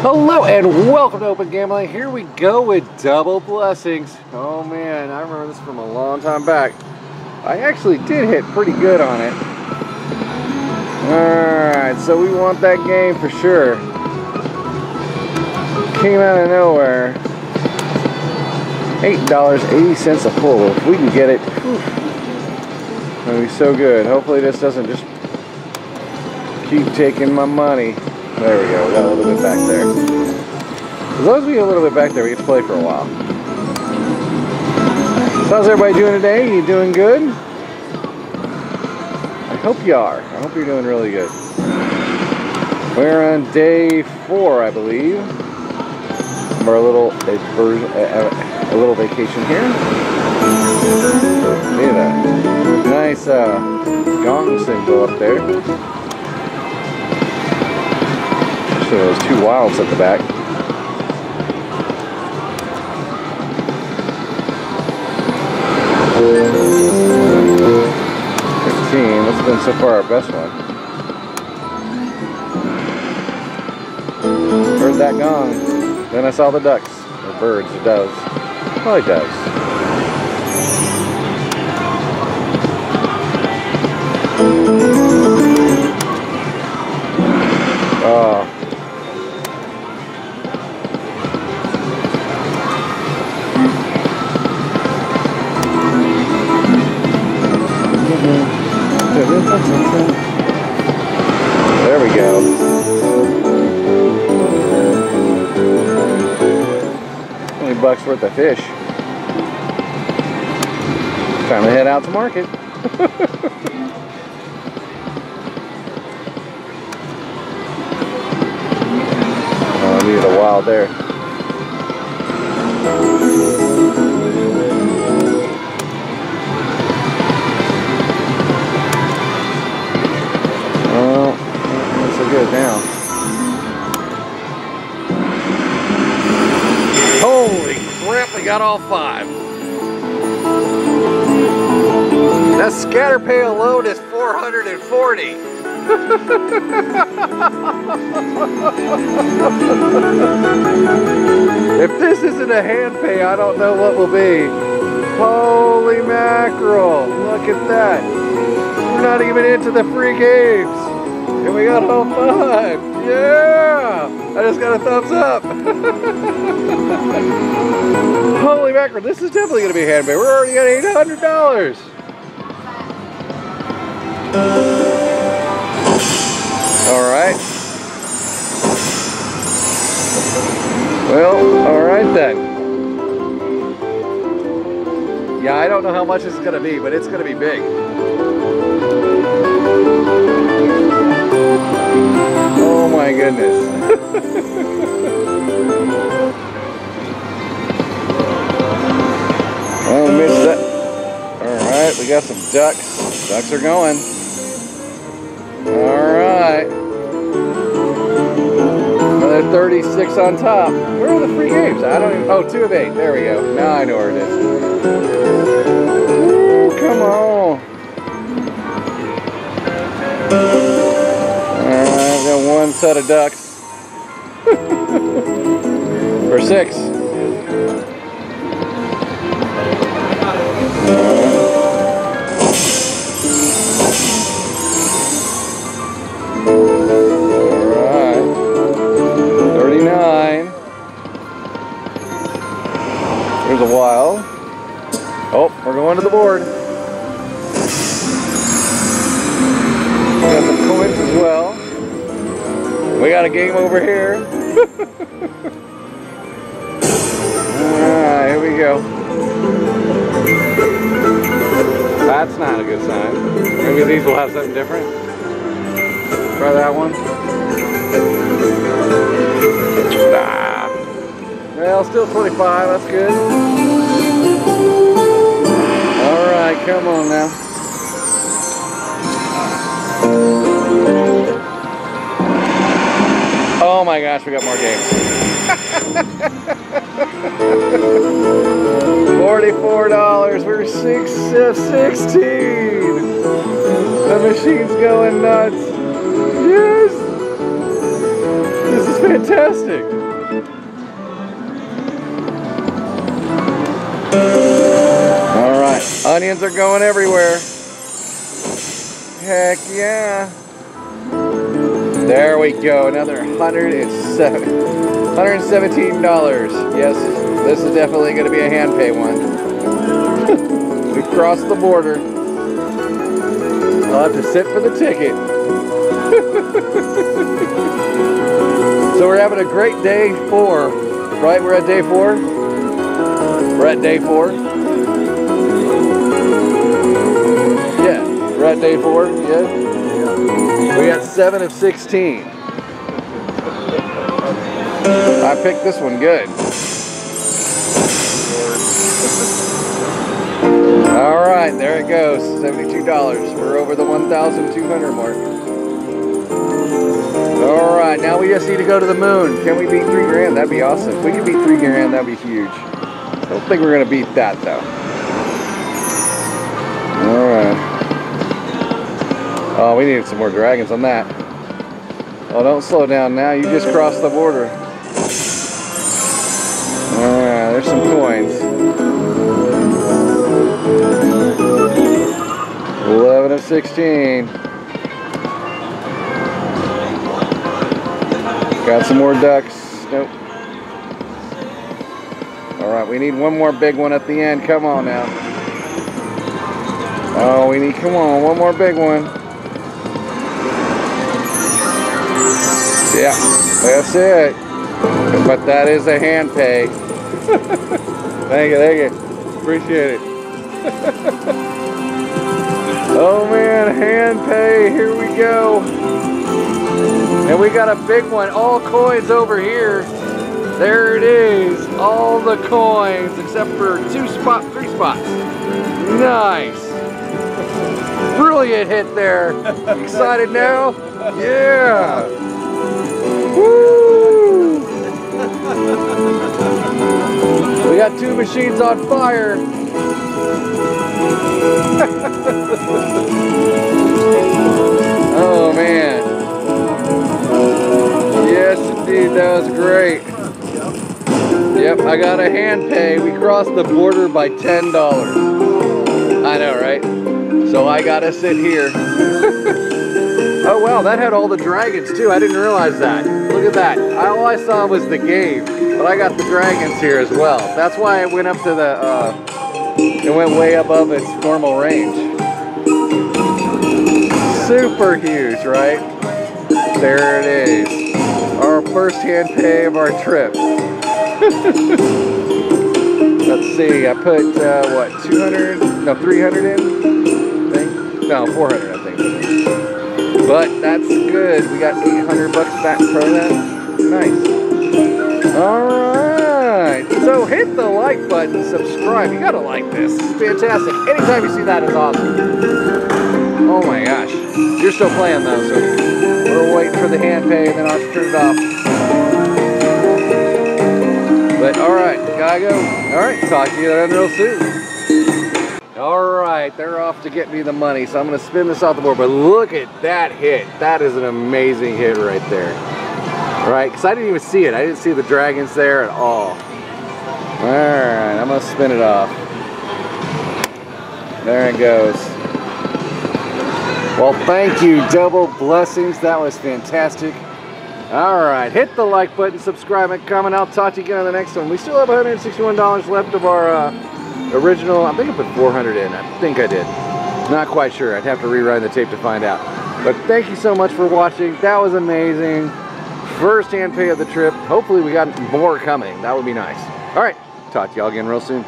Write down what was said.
Hello and welcome to Open Gambling. Here we go with double blessings. Oh man, I remember this from a long time back. I actually did hit pretty good on it. Alright, so we want that game for sure. Came out of nowhere. $8.80 a pull. If we can get it, that'll be so good. Hopefully this doesn't just keep taking my money. There we go, we got a little bit back there. As long as we get a little bit back there, we can play for a while. So how's everybody doing today? You doing good? I hope you are. I hope you're doing really good. We're on day four, I believe. Our little a, a little vacation here. See that nice uh, gong symbol up there. So those two wilds at the back. Fifteen. That's been so far our best one. Heard that gong. Then I saw the ducks. Or birds, or doves. Probably doves. Oh. Ah. Bucks worth of fish. Time to head out to market. oh, I needed a while there. Got all five. That scatter pay alone is 440. if this isn't a hand pay, I don't know what will be. Holy mackerel, look at that. We're not even into the free games. And we got all five. Yeah! I just got a thumbs up. Holy mackerel, this is definitely going to be a hand. We're already at $800. All right. Well, all right then. Yeah, I don't know how much is going to be, but it's going to be big. Got some ducks. Ducks are going. All right. Another 36 on top. Where are the free games? I don't even, oh, two of eight. There we go. Now I know where it is. Ooh, come on. Alright, got one set of ducks. For six. A while. Oh, we're going to the board. Got some coins as well. We got a game over here. Alright, ah, here we go. That's not a good sign. Maybe these will have something different. Try that one. Nah. Well, still 25, that's good. Alright, come on now. Oh my gosh, we got more games. Forty-four dollars. We're six of sixteen. The machine's going nuts. Yes. This is fantastic. Onions are going everywhere. Heck yeah. There we go, another 107 $117. Yes, this is definitely going to be a hand pay one. we crossed the border. I'll have to sit for the ticket. so we're having a great day four, right? We're at day four? We're at day four? Yeah, we're at day four, yeah? We got seven of 16. I picked this one good. All right, there it goes. $72. We're over the 1,200 mark. All right, now we just need to go to the moon. Can we beat three grand? That'd be awesome. If we could beat three grand, that'd be huge. I don't think we're gonna beat that though. Oh, we needed some more dragons on that. Oh, don't slow down now. You just crossed the border. Alright, there's some coins. 11 of 16. Got some more ducks. Nope. Alright, we need one more big one at the end. Come on now. Oh, we need, come on, one more big one. Yeah, that's it. But that is a hand pay. thank you, thank you. Appreciate it. oh man, hand pay, here we go. And we got a big one, all coins over here. There it is, all the coins except for two spot, three spots. Nice. Brilliant hit there. Excited now? Yeah. We got two machines on fire. oh man. Yes indeed, that was great. Yep, I got a hand pay. We crossed the border by $10. I know, right? So I gotta sit here. oh wow, that had all the dragons too. I didn't realize that. Look at that. All I saw was the game, but I got the dragons here as well. That's why it went up to the, uh, it went way above its normal range. Super huge, right? There it is. Our first hand pay of our trip. Let's see, I put, uh, what, 200, no, 300 in? No, 400, I think. But that's good. We got 800 bucks back from that. Nice. All right. So hit the like button, subscribe. You gotta like this. It's fantastic. Anytime you see that is awesome. Oh my gosh. You're still playing though, so we're waiting for the hand pay and then I'll turn it off. But all right, gotta go. All right, talk to you real soon. All right, they're off to get me the money, so I'm gonna spin this off the board. But look at that hit. That is an amazing hit right there. All right, because I didn't even see it. I didn't see the dragons there at all. All right, I'm gonna spin it off. There it goes. Well, thank you, double blessings. That was fantastic. All right, hit the like button, subscribe, and comment. I'll talk to you again on the next one. We still have $161 left of our uh, original. I think I put 400 in. I think I did. Not quite sure. I'd have to rewrite the tape to find out. But thank you so much for watching. That was amazing. First hand pay of the trip. Hopefully we got more coming. That would be nice. All right, talk to y'all again real soon.